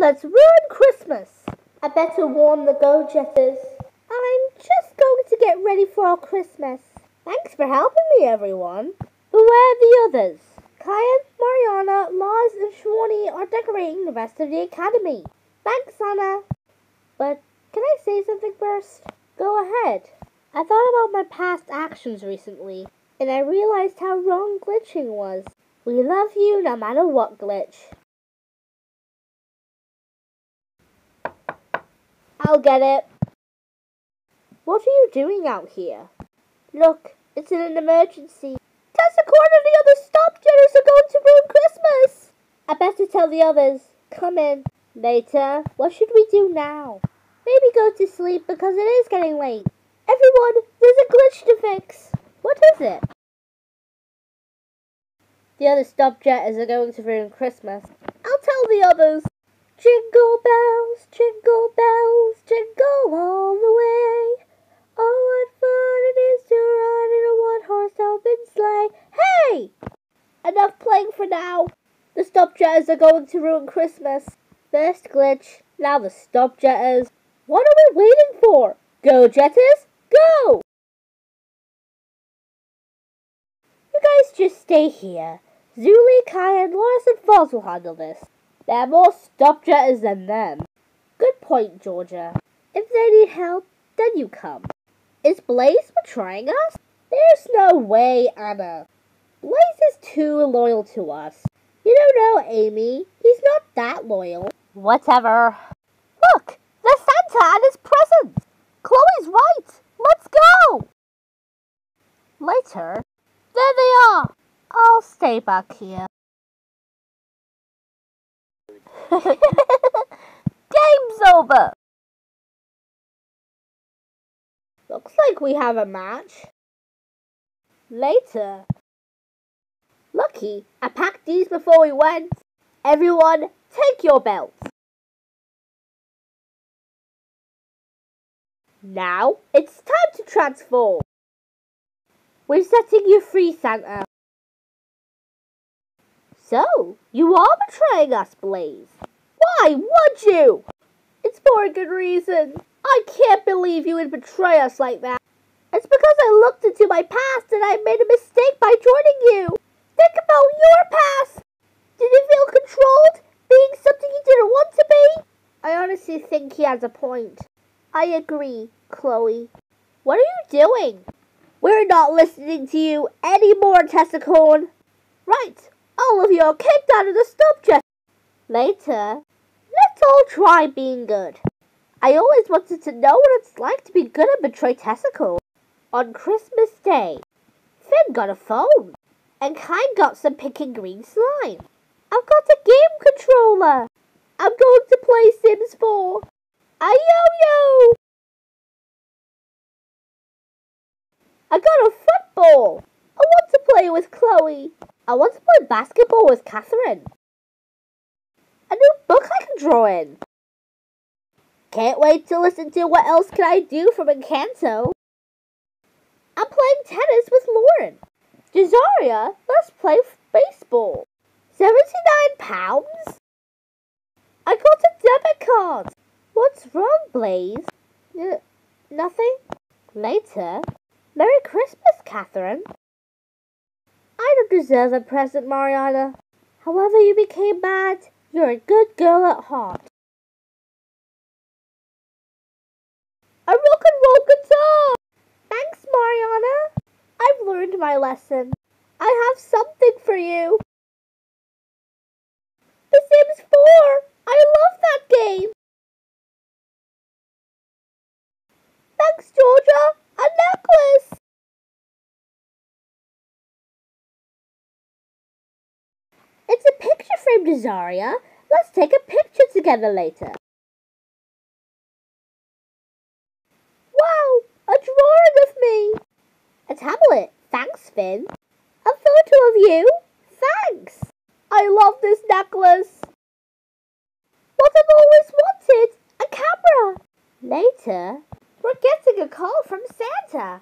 Let's ruin Christmas. I better warn the Go Jetters. I'm just going to get ready for our Christmas. Thanks for helping me, everyone. But where are the others? Kyan, Mariana, Lars, and Shwani are decorating the rest of the academy. Thanks, Anna. But can I say something first? Go ahead. I thought about my past actions recently, and I realized how wrong glitching was. We love you no matter what, Glitch. I'll get it. What are you doing out here? Look, it's in an emergency. Tessacorn and the other stop jetters are going to ruin Christmas. I better tell the others. Come in. Later, what should we do now? Maybe go to sleep because it is getting late. Everyone, there's a glitch to fix. What is it? The other stop jetters are going to ruin Christmas. I'll tell the others. Jingle bells, jingle bells, jingle all the way. Oh, what fun it is to ride in a one-horse open sleigh. Hey! Enough playing for now. The stop jetters are going to ruin Christmas. First glitch, now the stop jetters. What are we waiting for? Go jetters, go! You guys just stay here. Xuli, Kai, and Loris and Foz will handle this. There are more stop jetters than them. Good point, Georgia. If they need help, then you come. Is Blaze betraying us? There's no way, Anna. Blaze is too loyal to us. You don't know, Amy. He's not that loyal. Whatever. Look, there's Santa and his presents. Chloe's right. Let's go. Later. There they are. I'll stay back here. Game's over! Looks like we have a match. Later. Lucky, I packed these before we went. Everyone, take your belts. Now, it's time to transform. We're setting you free, Santa. So, you are betraying us, Blaze. Why would you? It's for a good reason. I can't believe you would betray us like that. It's because I looked into my past and I made a mistake by joining you. Think about your past. Did you feel controlled, being something you didn't want to be? I honestly think he has a point. I agree, Chloe. What are you doing? We're not listening to you anymore, Tessacorn. Right, all of you are kicked out of the stop jet. Later, let's all try being good. I always wanted to know what it's like to be good and betray Tessacorn. On Christmas Day, Finn got a phone, and Kai got some pink and green slime. I've got a game controller. I'm going to play Sims 4. A yo-yo! I got a football. I want to play with Chloe. I want to play basketball with Catherine. A new book I can draw in. Can't wait to listen to what else can I do from Encanto. I'm playing tennis with Lauren. Jazaria, let's play baseball. 79 pounds? I got a debit card. What's wrong, Blaze? N nothing. Later. Merry Christmas, Catherine. I don't deserve a present, Mariana. However you became bad, you're a good girl at heart. A rock and roll guitar! Thanks, Mariana. I've learned my lesson. I have something for you. The Sims 4! I love that game! Thanks, Georgia! A necklace! It's a picture frame, Desaria. Let's take a picture together later. Wow, a drawing of me. A tablet. Thanks, Finn. A photo of you. Thanks. I love this necklace. What I've always wanted, a camera. Later, we're getting a call from Santa.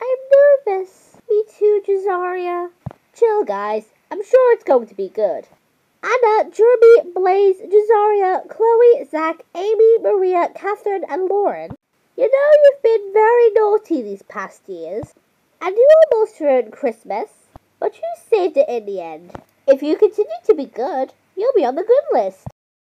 I'm nervous. Me too, Jazaria. Chill, guys. I'm sure it's going to be good. Anna, Jeremy, Blaze, Jazaria, Chloe, Zach, Amy, Maria, Catherine, and Lauren. You know you've been very naughty these past years, and you almost ruined Christmas, but you saved it in the end. If you continue to be good, you'll be on the good list.